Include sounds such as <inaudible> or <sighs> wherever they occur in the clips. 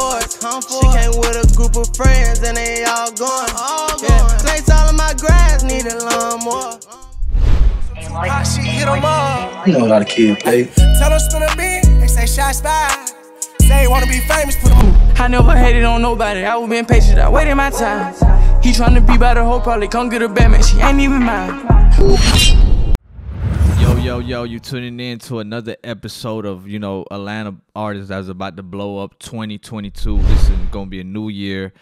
for it. She came with a group of friends and they all going. Yeah, place all of my grass, need a lawnmower. Hot shit, hit 'em up. You know a lot of kids play. Tell them spin a beat, they say shots fired. Say wanna be famous, put 'em I never hated on nobody, I was being patient, I waited my time. He tryna be by the hoe, probably come get a bad man, she ain't even mine. Yo, yo, yo, you tuning in to another episode of, you know, Atlanta artists that's about to blow up 2022. This is gonna be a new year.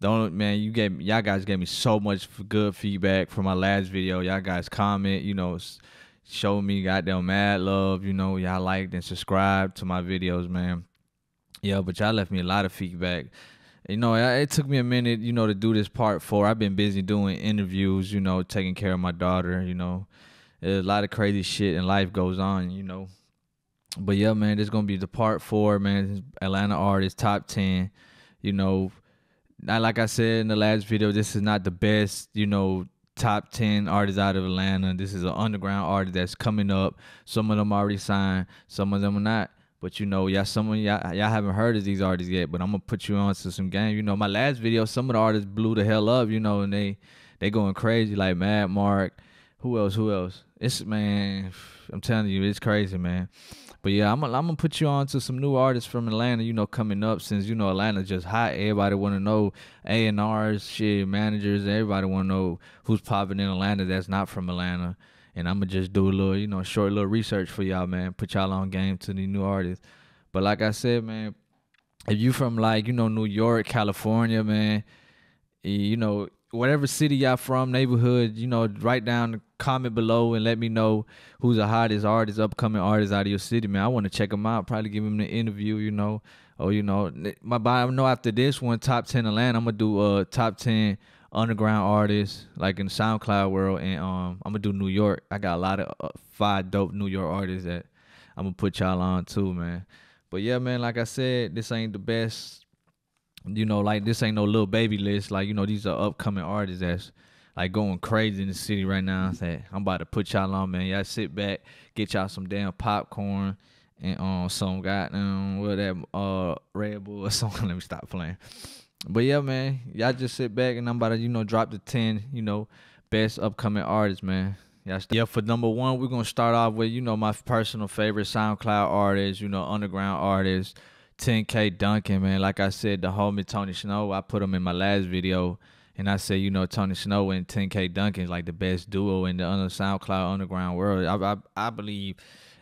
Don't man, you gave me, y'all guys gave me so much good feedback from my last video. Y'all guys comment, you know, show me goddamn mad love, you know, y'all liked and subscribed to my videos, man. Yeah, but y'all left me a lot of feedback. You know, it took me a minute, you know, to do this part four. I've been busy doing interviews, you know, taking care of my daughter, you know. A lot of crazy shit and life goes on, you know. But yeah, man, this gonna be the part four, man. Atlanta artist top ten. You know, not like I said in the last video, this is not the best, you know, top ten artists out of Atlanta. This is an underground artist that's coming up. Some of them already signed, some of them are not. But you know, y'all some of y'all y'all haven't heard of these artists yet, but I'm gonna put you on to some game. You know, my last video, some of the artists blew the hell up, you know, and they they going crazy like Mad Mark. Who else? Who else? It's man, I'm telling you, it's crazy, man. But yeah, I'm gonna I'm gonna put you on to some new artists from Atlanta. You know, coming up since you know Atlanta just hot. Everybody want to know A and R's, shit, managers. Everybody want to know who's popping in Atlanta that's not from Atlanta. And I'm gonna just do a little, you know, short little research for y'all, man. Put y'all on game to the new artists. But like I said, man, if you from like you know New York, California, man, you know whatever city y'all from, neighborhood, you know, write down comment below and let me know who's the hottest artist, upcoming artist out of your city, man. I want to check them out, probably give them an interview, you know, or you know, my I know after this one, top ten Atlanta, I'm gonna do uh top ten underground artists like in SoundCloud world, and um I'm gonna do New York. I got a lot of uh, five dope New York artists that I'm gonna put y'all on too, man. But yeah, man, like I said, this ain't the best you know, like this ain't no little baby list. Like, you know, these are upcoming artists that's like going crazy in the city right now. Say, I'm about to put y'all on, man. Y'all sit back, get y'all some damn popcorn and um some goddamn what that uh Red Bull or <laughs> something. Let me stop playing. But yeah, man, y'all just sit back and I'm about to, you know, drop the ten, you know, best upcoming artists, man. Yeah, yeah. For number one, we're gonna start off with you know my personal favorite SoundCloud artist, you know, underground artist, 10K Dunkin, man. Like I said, the homie Tony Snow, I put him in my last video, and I said, you know, Tony Snow and 10K Dunkin is like the best duo in the under SoundCloud underground world. I, I, I believe,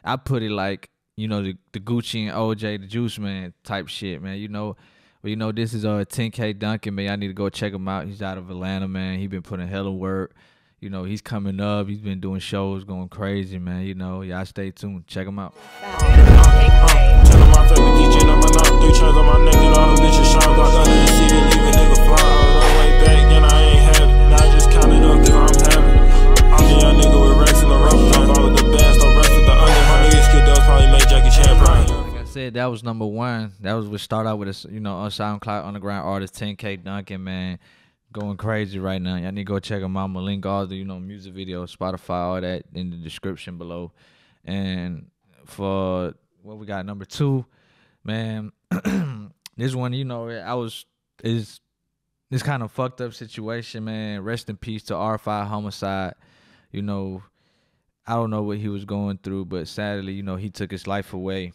I put it like you know the, the Gucci and OJ, the Juice Man type shit, man. You know. But you know, this is uh 10K Dunkin, man. I need to go check him out. He's out of Atlanta, man. He been putting hella work. You know, he's coming up. He's been doing shows, going crazy, man. You know, y'all stay tuned. Check him out. Three chains on my neck and all the bitches shine like I didn't see leave a nigga fly. I run way back and I ain't have it. Now I just count it up cause I'm having it. I'm a young nigga with racks in the rope, jump out with the best, don't rest with the under. My niggas kid those probably make Jackie Chan proud. Like I said, that was number one. That was what start out with a you know a SoundCloud underground artist 10K Dunkin, man, going crazy right now. Y'all need to go check him out. I'm link all the you know music videos, Spotify, all that in the description below. And for what we got number two, man, <clears throat> this one you know I was is this kind of fucked up situation, man. Rest in peace to R5 Homixide. You know, I don't know what he was going through, but sadly, you know, he took his life away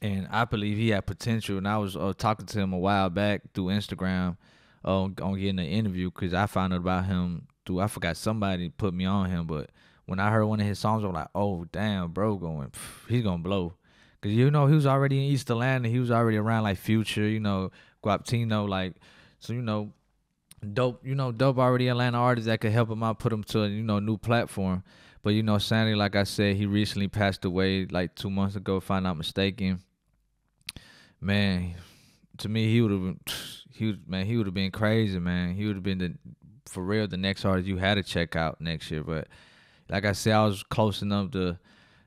and I believe he had potential. And I was uh, talking to him a while back through Instagram uh, on getting an interview because I found out about him through I forgot somebody put me on him, but when I heard one of his songs, I was like, oh damn, bro, going pff, he's gonna blow. Cause you know he was already in East Atlanta, he was already around like Future, you know, Guaptino, like so you know, dope, you know, dope already Atlanta artists that could help him out, put him to a you know new platform. But you know, sadly, like I said, he recently passed away like two months ago, if I'm not mistaken. Man, to me, he would have <sniffs> he would, man, he would have been crazy, man. He would have been the, for real, the next artist you had to check out next year. But like I said, I was close enough to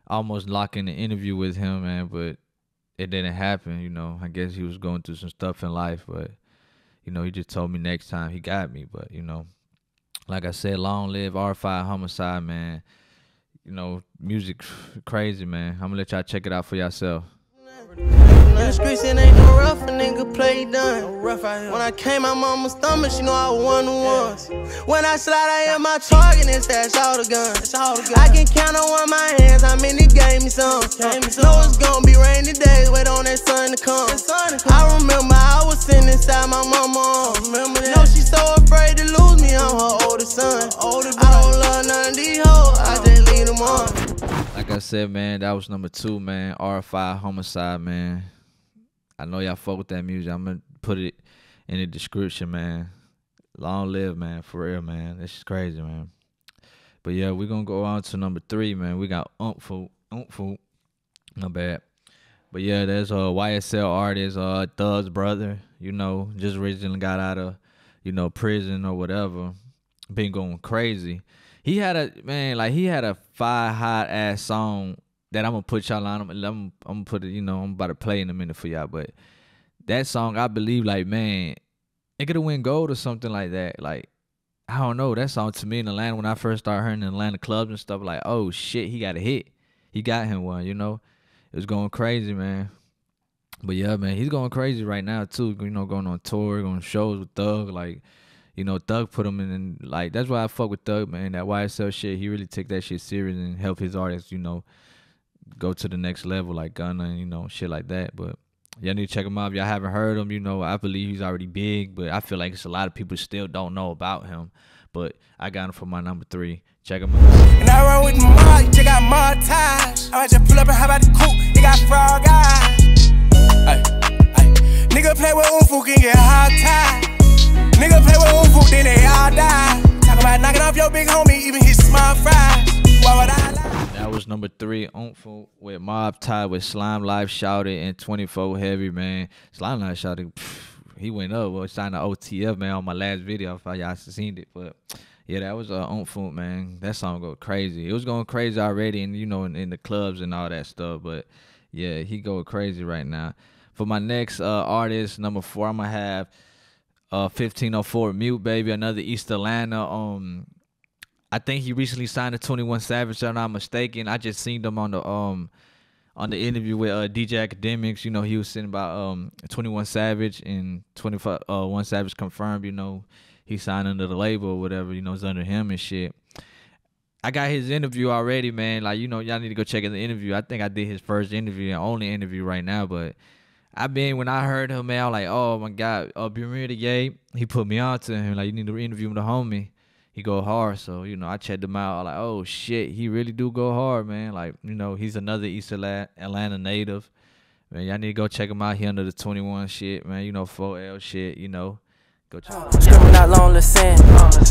almost lock in an interview with him, man. But it didn't happen. You know, I guess he was going through some stuff in life, but you know, he just told me next time he got me. But you know, like I said, long live R5 Homixide, man. You know, music <sighs> crazy, man. I'm gonna let y'all check it out for yourself. In the streets, it ain't no rough, a nigga play done. When I came out mama's stomach, she know I of the ones. When I slide, I am my target and stash all the guns. I can count on one my hands, how many gave me some. Know it's gonna be rainy days, wait on that sun to come. I remember I was sitting inside my mama. Know she so afraid to lose me, I'm her oldest said, man, that was number two, man. R5 Homixide, man. I know y'all fuck with that music. I'm gonna put it in the description, man. Long live, man, for real, man. This is crazy, man. But yeah, we're gonna go on to number three, man. We got Unfoonk, Unfoonk. Not bad. But yeah, there's a YSL artist, uh, Thug's brother. You know, just recently got out of, you know, prison or whatever. Been going crazy. He had a man, like he had a fire hot ass song that I'm gonna put y'all on. I'm, I'm, gonna put it, you know, I'm about to play in a minute for y'all. But that song, I believe, like man, it could have win gold or something like that. Like I don't know, that song to me in Atlanta when I first started hearing in Atlanta clubs and stuff, like oh shit, he got a hit. He got him one, you know. It was going crazy, man. But yeah, man, he's going crazy right now too. You know, going on tour, going shows with Thug, like. You know, Thug put him in, and like that's why I fuck with Thug, man. That YSL shit, he really take that shit serious and help his artists, you know, go to the next level, like Gunna, and, you know, shit like that. But y'all need to check him out. If y'all haven't heard him, you know, I believe he's already big, but I feel like it's a lot of people still don't know about him. But I got him for my number three. Check him out. And I run with mod ties. I just pull up and how about the it got frog eyes. Ay, ay. Nigga play with can get. That was number three, Unfoonk with Mob Tie with Slimelife Shawty and 24 Heavy, man. Slimelife Shawty, he went up. Well, signed the OTF, man, on my last video. If y'all seen it. But yeah, that was uh, Unfoonk, man. That song go crazy. It was going crazy already, and you know, in, in the clubs and all that stuff. But yeah, he go crazy right now. For my next uh, artist, number four, I'm to have uh 1504 Mute Baby, another East Atlanta. Um I think he recently signed to 21 Savage, if I'm not mistaken. I just seen them on the um on the interview with uh, DJ Akademiks. You know, he was saying about um 21 Savage and 25 uh One Savage confirmed. You know, he signed under the label or whatever. You know, it's under him and shit. I got his interview already, man. Like you know, y'all need to go check out the interview. I think I did his first interview and only interview right now, but. I been when I heard him, man, I was like, oh my god, uh, Bermuda Gay, he put me on to him. Like, you need to interview him, the homie he go hard. So you know, I checked him out. I like, oh shit, he really do go hard, man. Like you know, he's another East Atlanta native. Man, y'all need to go check him out. He under the 21 shit, man. You know, 4L shit. You know, go check. Him out. Screaming out long listen.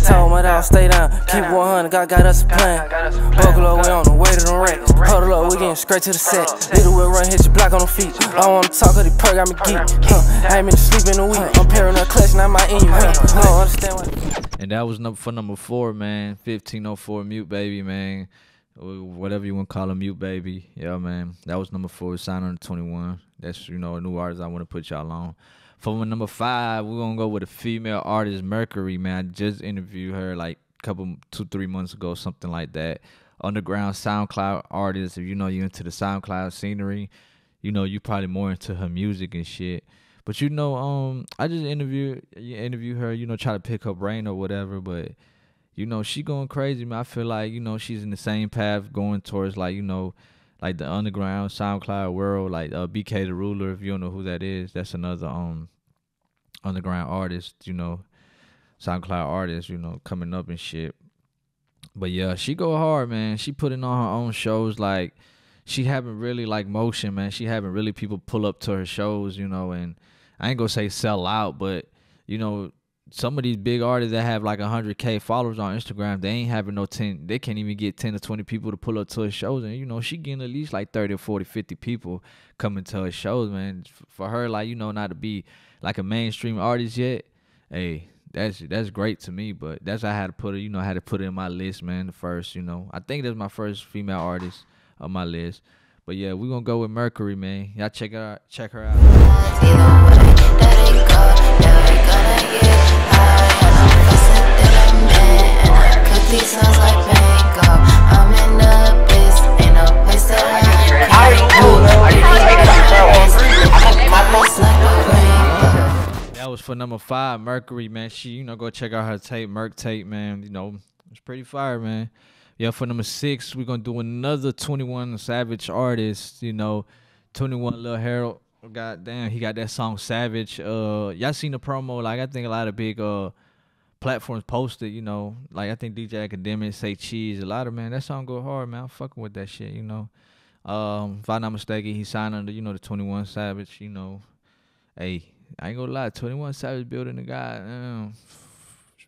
Tell him what I'll stay down. Keep 100, God got us a plan. Buckle up, we on the way to the rack. Huddle up, we getting straight to the set. Little whip run, hit your block on the feet. I don't wanna talk, cause the perk got me geek. Huh. I ain't been to sleep in a week. I'm paranoid clutch, and I might in you. I don't understand why. And that was number for number four, man. 1504 Mute Baby, man. Whatever you want to call him, Mute Baby. Yeah, man. That was number four, signed on 21. That's, you know, a new artist I want to put y'all on. For number five, we're going to go with a female artist, Mercury, man. I just interviewed her like a couple, two, three months ago, something like that. Underground SoundCloud artist. If you know you're into the SoundCloud scenery, you know you probably more into her music and shit. But you know, um, I just interview interview her, you know, try to pick her brain or whatever. But you know, she going crazy, man. I feel like you know she's in the same path, going towards like you know, like the underground SoundCloud world, like uh, BK the Ruler. If you don't know who that is, that's another um underground artist, you know, SoundCloud artist, you know, coming up and shit. But yeah, she go hard, man. She putting on her own shows like she having really like motion, man. She having really people pull up to her shows, you know, and I ain't gonna say sell out, but you know, some of these big artists that have like 100k followers on Instagram, they ain't having no 10, they can't even get 10 to 20 people to pull up to her shows. And, you know, she getting at least like 30 or 40, 50 people coming to her shows, man. For her, like, you know, not to be like a mainstream artist yet, hey, that's that's great to me. But that's how I had to put it, you know, I had to put it in my list, man, first, you know. I think that's my first female artist on my list. But yeah, we're gonna go with Mercury, man. Y'all check her out, check her out. That was for number five, Mercury, man. She, you know, go check out her tape, Merc tape, man. You know, it's pretty fire, man. Yeah, for number six, we're gonna do another 21 Savage artist, you know, 21 Lil Harold. God damn, he got that song Savage. Uh y'all seen the promo? Like I think a lot of big uh platforms posted, you know, like I think DJ Akademiks say cheese. A lot of man, that song go hard, man. I'm fucking with that shit, you know. Um, if I'm not mistaken, he signed under, you know, the 21 Savage, you know. Hey, I ain't gonna lie, 21 Savage building the guy. Um,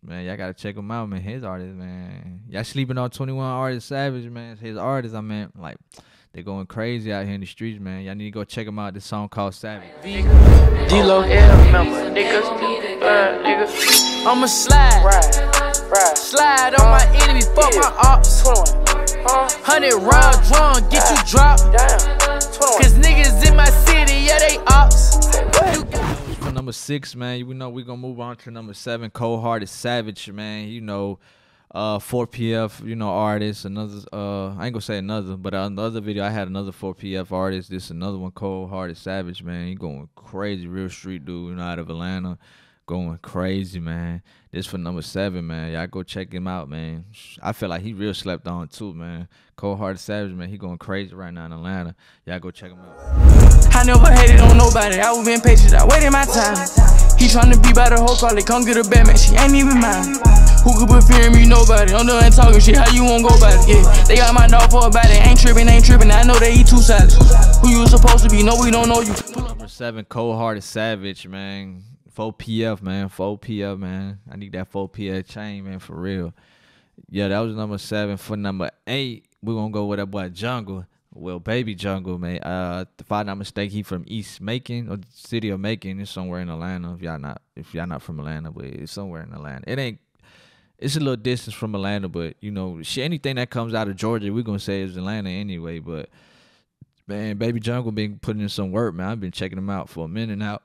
man, y'all gotta check him out, man. His artist, man. Y'all sleeping on 21 Artist Savage, man. His artist, I mean, like, they going crazy out here in the streets, man. Y'all need to go check him out. This song called Savage. D-Lo, yeah, remember, niggas, uh, nigga. I'ma slide, slide on my enemies, fuck my ops. Hundred round drum, get you dropped. Cause niggas in my city, yeah, they ops. Number six, man, we know we're gonna move on to number seven, Cold Hearted Savage, man. You know, uh 4PF, you know, artist, another uh I ain't gonna say another, but another video I had another 4PF artist, this another one, Cold Hearted Savage, man. He going crazy, real street dude, you know, out of Atlanta. Going crazy, man. This for number seven, man. Y'all go check him out, man. I feel like he real slept on too, man. Cold Hearted Savage, man. He going crazy right now in Atlanta. Y'all go check him out. I never hated on nobody, I was been patient, I waited my time. He trying to be by the whole probably come get a bad man. she ain't even mine. Who could put fear in me? Nobody. I'm done talking shit, how you won't go about it? Yeah, they got my dog for a body, ain't tripping, ain't tripping. I know they eat two sides. Who you supposed to be? No, we don't know you. Number seven, Cold Hearted Savage, man. 4PF, man. 4PF, man. I need that 4PF chain, man, for real. Yeah, that was number seven. For number eight, we're gonna go with that boy Jungle. Well, baby Jungle, man. Uh, if I'm not mistaken, he from East Macon or city of Macon. It's somewhere in Atlanta. If y'all not, if y'all not from Atlanta, but it's somewhere in Atlanta. It ain't. It's a little distance from Atlanta, but you know, shit, anything that comes out of Georgia, we're gonna say is Atlanta anyway. But man, baby Jungle been putting in some work, man. I've been checking him out for a minute now.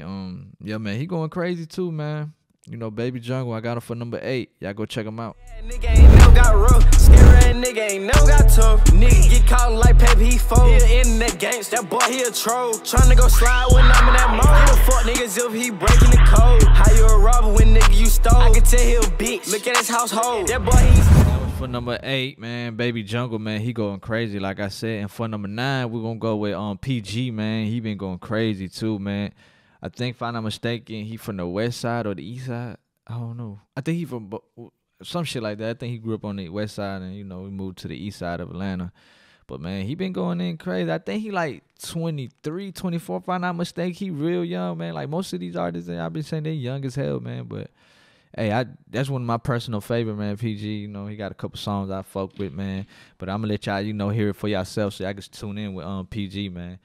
And, um, yeah, man, he going crazy too, man. You know, Baby Jungle, I got him for number eight. Y'all go check him out. Nigga ain't never got rough. Scary nigga ain't never got tough. Nigga get caught like paper, he fold. He a internet gangster, that boy he a troll. Tryna go slide when I'm in that mode. Give a fuck niggas if he breaking the code. How you a robber when nigga you stole? I can tell he a bitch. Look at his household. That boy he. For number eight, man, Baby Jungle, man, he going crazy, like I said. And for number nine, we're gonna go with um PG, man. He been going crazy too, man. I think, if I'm not mistaken, he from the west side or the east side. I don't know. I think he from some shit like that. I think he grew up on the west side and you know he moved to the east side of Atlanta. But man, he been going in crazy. I think he like 23, 24, if I'm not mistaken. He real young, man. Like most of these artists I've been saying they young as hell, man. But hey, I that's one of my personal favorite, man. PG, you know, he got a couple songs I fuck with, man. But I'm gonna let y'all, you know, hear it for yourself so y'all can tune in with um PG, man.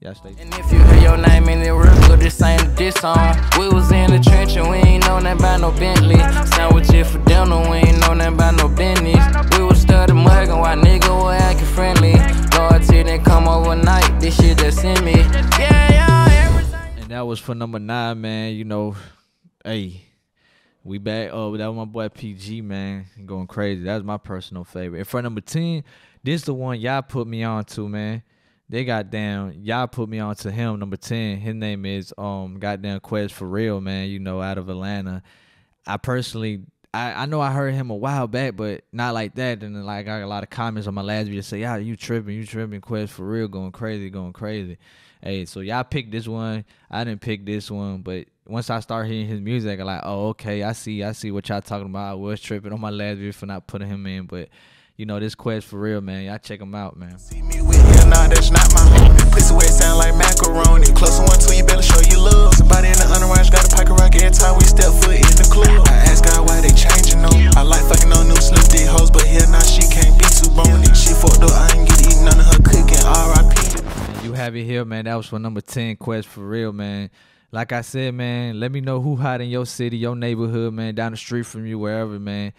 Yeah, stay. And if you hear your name in the record, this ain't this song. We was in the trench and we ain't know nothing about no Bentley. Sandwich it for dinner, we ain't know nothing about no business. We was studying mugging while nigga was acting friendly. Loyalty didn't come overnight, this shit that sent me. Yeah, yeah, everything. And that was for number nine, man. You know, hey, we back. Oh, that was my boy PG, man. Going crazy. That was my personal favorite. And for number 10, this the one y'all put me on to, man. They got down. Y'all put me on to him, number 10. His name is um goddamn Quez for real, man, you know, out of Atlanta. I personally I, I know I heard him a while back, but not like that. And like I got a lot of comments on my last video say, "Yeah, you tripping, you tripping, Quez for real, going crazy, going crazy." Hey, so y'all picked this one. I didn't pick this one, but once I start hearing his music, I'm like, "Oh, okay, I see, I see what y'all talking about." I was tripping on my last video for not putting him in, but you know this Quez for real, man. Y'all check him out, man. That's not my homie. Pussy wet sound like macaroni. Close to one, two, you better show you love. Somebody in the underwash got a pocket rock every time we step foot in the club. I ask God why they changing on. I like fucking on new slim dick hoes, but here now she can't be too bony. She fucked up, I ain't get to eat none of her cooking. R.I.P. You have it here, man. That was for number 10 Quez for real, man. Like I said, man, let me know who hot in your city, your neighborhood, man, down the street from you, wherever, man.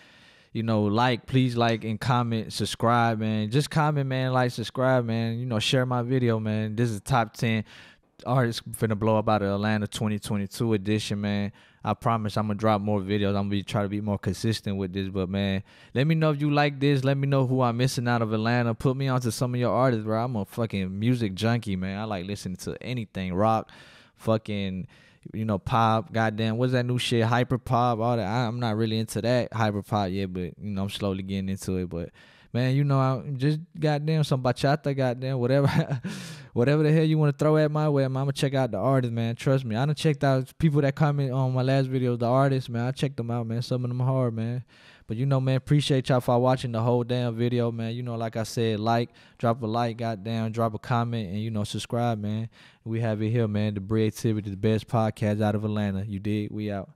You know, like, please like and comment, subscribe, man. Just comment, man, like, subscribe, man. You know, share my video, man. This is top 10 artists finna blow up out of Atlanta 2022 edition, man. I promise I'm gonna drop more videos. I'm gonna be try to be more consistent with this, but man, let me know if you like this. Let me know who I'm missing out of Atlanta. Put me onto some of your artists, bro. I'm a fucking music junkie, man. I like listening to anything rock, fucking you know, pop, goddamn, what's that new shit, hyper pop, all that. I, I'm not really into that hyper pop yet, but you know, I'm slowly getting into it. But man, you know, I'm just goddamn some bachata, goddamn, whatever, <laughs> whatever the hell you want to throw at my way, man. I'm gonna check out the artists, man. Trust me, I done checked out people that comment on my last video, the artists, man. I checked them out, man. Some of them hard, man. But you know, man, appreciate y'all for watching the whole damn video, man. You know, like I said, like, drop a like, goddamn, drop a comment, and you know, subscribe, man. We have it here, man. The Breativity, the best podcast out of Atlanta. You did, we out.